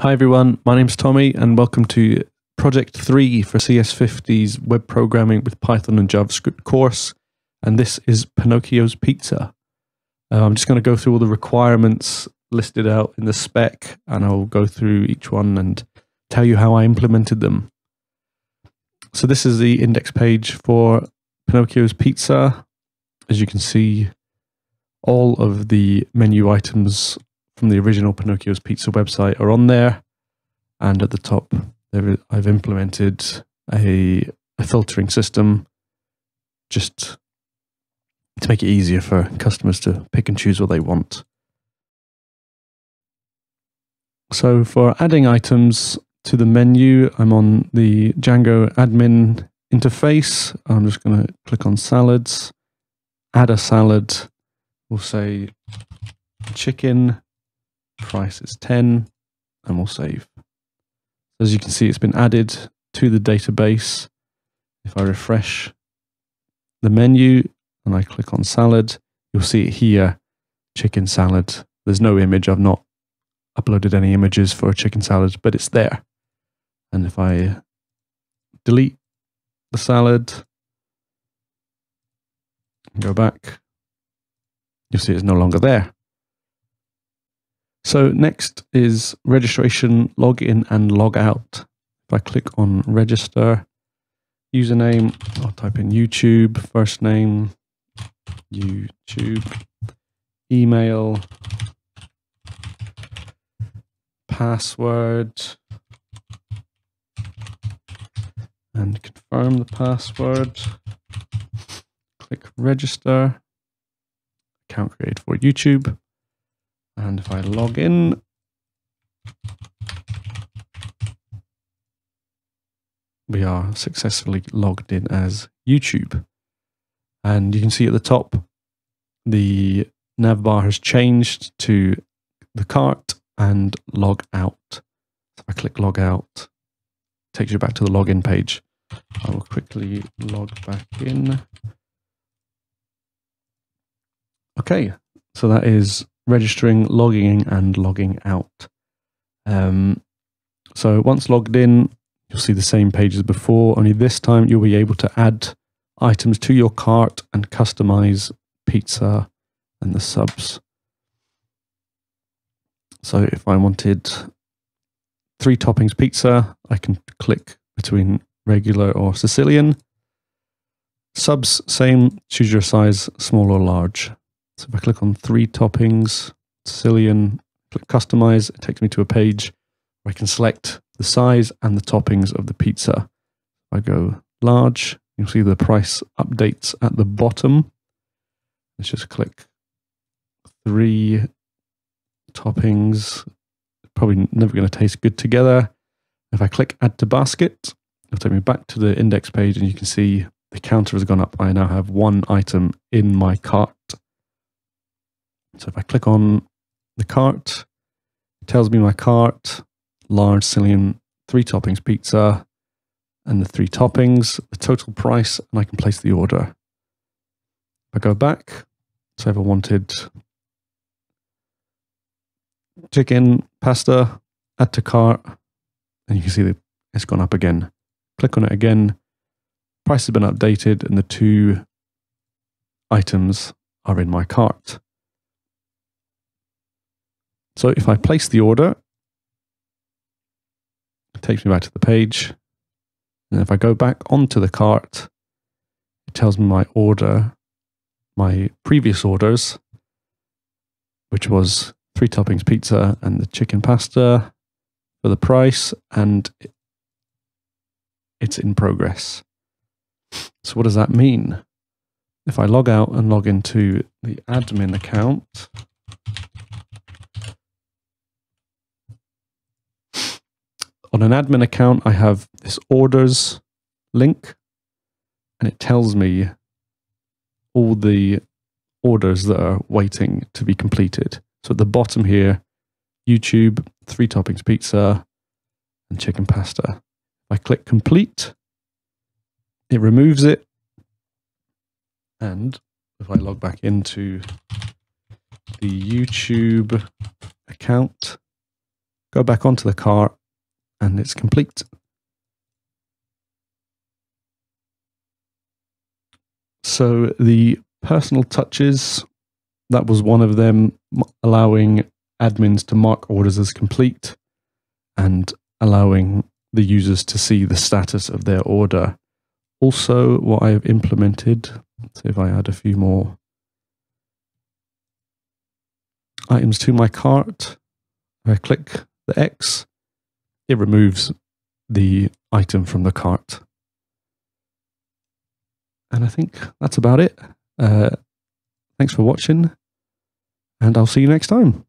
Hi everyone, my name's Tommy and welcome to Project 3 for CS50's web programming with Python and JavaScript course. And this is Pinocchio's Pizza. Uh, I'm just going to go through all the requirements listed out in the spec and I'll go through each one and tell you how I implemented them. So this is the index page for Pinocchio's Pizza. As you can see, all of the menu items from the original Pinocchio's Pizza website are on there. And at the top, I've implemented a, a filtering system just to make it easier for customers to pick and choose what they want. So for adding items to the menu, I'm on the Django admin interface. I'm just going to click on salads, add a salad. We'll say chicken, price is 10, and we'll save. As you can see, it's been added to the database. If I refresh the menu and I click on salad, you'll see it here, chicken salad. There's no image. I've not uploaded any images for a chicken salad, but it's there. And if I delete the salad, go back, you'll see it's no longer there. So next is registration, login and log out. If I click on register, username, I'll type in YouTube, first name, YouTube, email, password, and confirm the password. Click register, account created for YouTube. And if I log in, we are successfully logged in as YouTube. And you can see at the top, the nav bar has changed to the cart and log out. So if I click log out, takes you back to the login page. I will quickly log back in. Okay, so that is registering, logging in, and logging out. Um, so once logged in, you'll see the same page as before, only this time you'll be able to add items to your cart and customize pizza and the subs. So if I wanted three toppings pizza, I can click between regular or Sicilian. Subs, same, choose your size, small or large. So if I click on three toppings, Sicilian, click customize, it takes me to a page where I can select the size and the toppings of the pizza. If I go large, you'll see the price updates at the bottom. Let's just click three toppings. Probably never going to taste good together. If I click add to basket, it'll take me back to the index page and you can see the counter has gone up. I now have one item in my cart. So if I click on the cart, it tells me my cart, large Sicilian three toppings pizza, and the three toppings, the total price, and I can place the order. If I go back, so if I wanted chicken, pasta, add to cart, and you can see that it's gone up again. Click on it again, price has been updated, and the two items are in my cart. So if I place the order, it takes me back to the page. And if I go back onto the cart, it tells me my order, my previous orders, which was three toppings pizza and the chicken pasta for the price, and it's in progress. So what does that mean? If I log out and log into the admin account, on an admin account, I have this orders link and it tells me all the orders that are waiting to be completed. So at the bottom here, YouTube, three toppings pizza, and chicken pasta. I click complete, it removes it. And if I log back into the YouTube account, go back onto the cart, and it's complete. So the personal touches, that was one of them, allowing admins to mark orders as complete and allowing the users to see the status of their order. Also, what I have implemented, see if I add a few more items to my cart, I click the X, it removes the item from the cart. And I think that's about it. Uh, thanks for watching, and I'll see you next time.